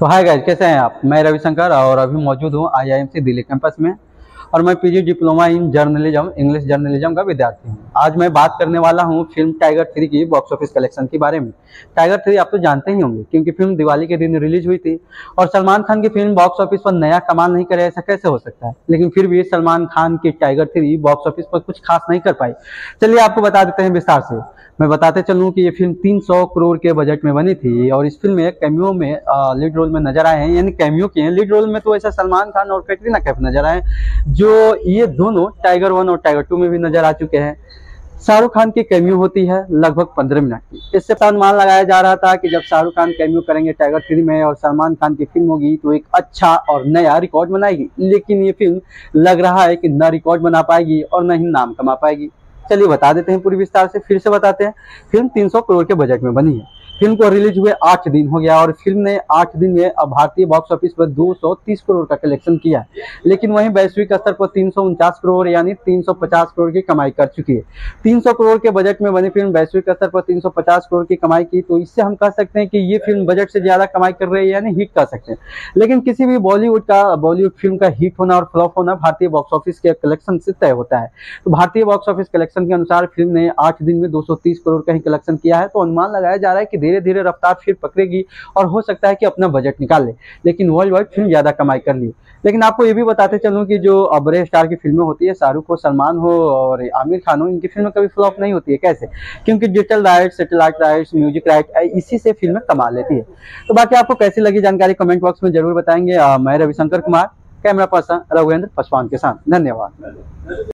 तो हाय गाइज़ कैसे हैं आप? मैं रविशंकर और अभी मौजूद हूँ आईआईएमसी दिल्ली कैंपस में और मैं PG diploma in journalism English journalism का विद्यार्थी हूँ। आज मैं बात करने वाला हूँ फ़िल्म टाइगर थ्री की बॉक्स ऑफ़िस कलेक्शन के बारे में। टाइगर थ्री आप तो जानते ही होंगे, क्योंकि फ़िल्म दिवाली के दिन रिलीज़ हुई थी और सलमान खान की फ़िल्म बॉक्स ऑफ़िस पर नया कमाल नहीं करे ऐसा कैसे हो सकता है? लेकिन फिर भी सलमान खान की टाइगर थ्री बॉक्स ऑफ़िस पर कुछ खास नहीं कर पाई। चलिए आपको बता देते हैं विस्तार से। मैं बताते चलूँ कि ये फ़िल्म 300 करोड़ के बजट में बनी थी और इस फ़िल्म में कैमियो में लीड रोल में नज़र आए हैं। यानी कैमियो किए हैं। लीड रोल में तो ऐसा सलमान खान और कैटरीना कैफ नज़र आए जो ये दोनों टाइगर वन और टाइगर टू में भी नज़र आ चुके हैं। शाहरुख खान की कैमियो होती है लगभग पंद्रह मिनट की। इससे अनुमान लगाया जा रहा था कि जब शाहरुख खान कैमियो करेंगे टाइगर थ्री में और सलमान खान की फ़िल्म होगी तो एक अच्छा और नया रिकॉर्ड बनाएगी। लेकिन ये फ़िल्म लग रहा है कि न रिकॉर्ड बना पाएगी और न ही नाम कमा पाएगी। चलिए बता देते हैं पूरी विस्तार से, फिर से बताते हैं। फ़िल्म 300 करोड़ के बजट में बनी है। फ़िल्म को रिलीज़ हुए आठ दिन हो गया और फ़िल्म ने आठ दिन में भारतीय बॉक्स ऑफ़िस पर 230 करोड़ का कलेक्शन किया है। लेकिन वहीं वैश्विक स्तर पर तीन सौ उनचास करोड़ यानी 350 करोड़ की कमाई कर चुकी है। 300 करोड़ के बजट में बनी फ़िल्म वैश्विक स्तर पर 350 करोड़ की कमाई की तो इससे हम कह सकते हैं कि ये फ़िल्म बजट से ज़्यादा कमाई कर रही है यानी हिट कर सकते हैं। लेकिन किसी भी बॉलीवुड का बॉलीवुड फ़िल्म का हिट होना और फ्लॉप होना भारतीय बॉक्स ऑफ़िस के कलेक्शन से तय होता है। तो भारतीय बॉक्स ऑफ़िस कलेक्शन के अनुसार फ़िल्म ने आठ दिन में दो सौ तीस करोड़ का ही कलेक्शन किया है। तो अनुमान लगाया जा रहा है कि धीरे धीरे रफ्तार फिर पकड़ेगी और हो सकता है कि अपना बजट निकाल ले। लेकिन वर्ल्ड वाइड फ़िल्म ज़्यादा कमाई कर ली लेकिन आपको ये भी बताते चलूँ कि जो बड़े स्टार की फ़िल्में होती है, शाहरुख हो, सलमान हो और आमिर खान हो, इनकी फ़िल्में कभी फ्लॉप नहीं होती है। कैसे? क्योंकि digital right satellite rights music right इसी से फ़िल्में कमा लेती है। तो बाकी आपको कैसी लगी जानकारी कमेंट बॉक्स में ज़रूर बताएँगे। मैं रविशंकर कुमार कैमरा पर्सन रघुवेंद्र पासवान के साथ। धन्यवाद।